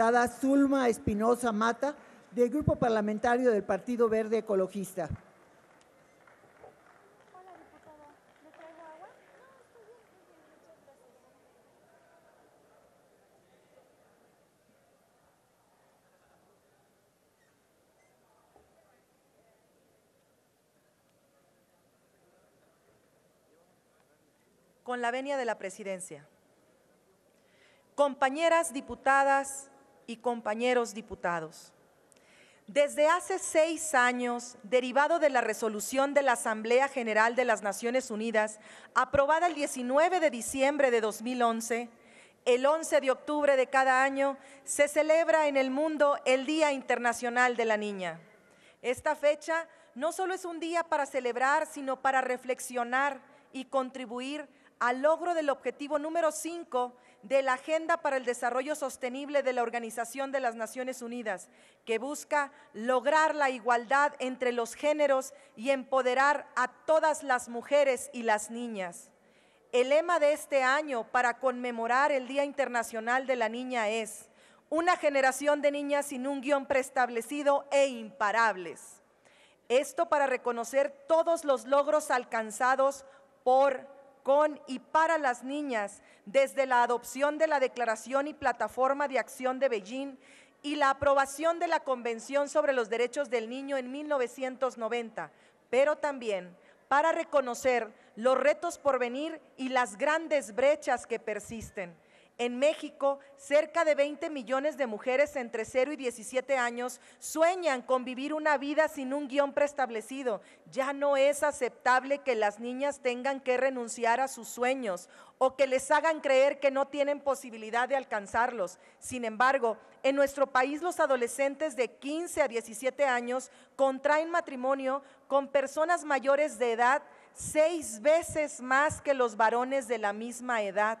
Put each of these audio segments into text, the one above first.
diputada Zulma Espinosa Mata, del Grupo Parlamentario del Partido Verde Ecologista. Con la venia de la presidencia. Compañeras diputadas y compañeros diputados. Desde hace seis años, derivado de la resolución de la Asamblea General de las Naciones Unidas, aprobada el 19 de diciembre de 2011, el 11 de octubre de cada año se celebra en el mundo el Día Internacional de la Niña. Esta fecha no solo es un día para celebrar, sino para reflexionar y contribuir al logro del objetivo número 5 de la Agenda para el Desarrollo Sostenible de la Organización de las Naciones Unidas, que busca lograr la igualdad entre los géneros y empoderar a todas las mujeres y las niñas. El lema de este año para conmemorar el Día Internacional de la Niña es una generación de niñas sin un guion preestablecido e imparables. Esto para reconocer todos los logros alcanzados por y para las niñas desde la adopción de la Declaración y Plataforma de Acción de Beijing y la aprobación de la Convención sobre los Derechos del Niño en 1990, pero también para reconocer los retos por venir y las grandes brechas que persisten. En México, cerca de 20 millones de mujeres entre 0 y 17 años sueñan con vivir una vida sin un guion preestablecido. Ya no es aceptable que las niñas tengan que renunciar a sus sueños o que les hagan creer que no tienen posibilidad de alcanzarlos. Sin embargo, en nuestro país los adolescentes de 15 a 17 años contraen matrimonio con personas mayores de edad seis veces más que los varones de la misma edad.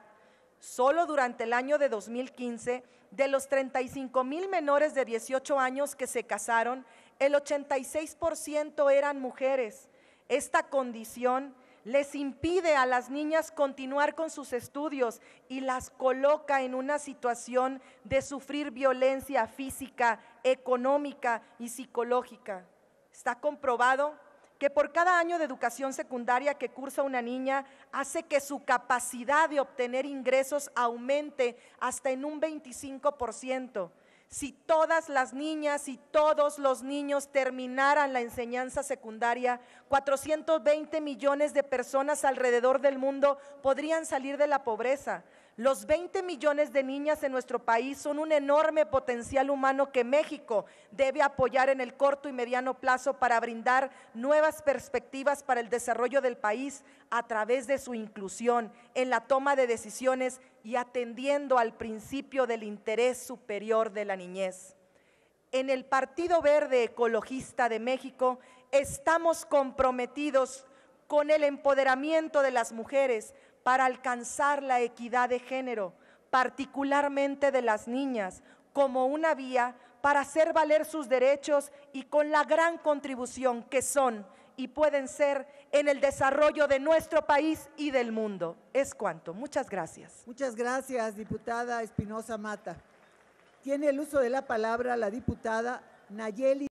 Solo durante el año de 2015, de los 35 mil menores de 18 años que se casaron, el 86% eran mujeres. Esta condición les impide a las niñas continuar con sus estudios y las coloca en una situación de sufrir violencia física, económica y psicológica. Está comprobado que por cada año de educación secundaria que cursa una niña hace que su capacidad de obtener ingresos aumente hasta en un 25%. Si todas las niñas y todos los niños terminaran la enseñanza secundaria, 420 millones de personas alrededor del mundo podrían salir de la pobreza. Los 20 millones de niñas en nuestro país son un enorme potencial humano que México debe apoyar en el corto y mediano plazo para brindar nuevas perspectivas para el desarrollo del país a través de su inclusión en la toma de decisiones y atendiendo al principio del interés superior de la niñez. En el Partido Verde Ecologista de México estamos comprometidos con el empoderamiento de las mujeres para alcanzar la equidad de género, particularmente de las niñas, como una vía para hacer valer sus derechos y con la gran contribución que son y pueden ser en el desarrollo de nuestro país y del mundo. Es cuanto. Muchas gracias. Muchas gracias, diputada Espinosa Mata. Tiene el uso de la palabra la diputada Nayeli.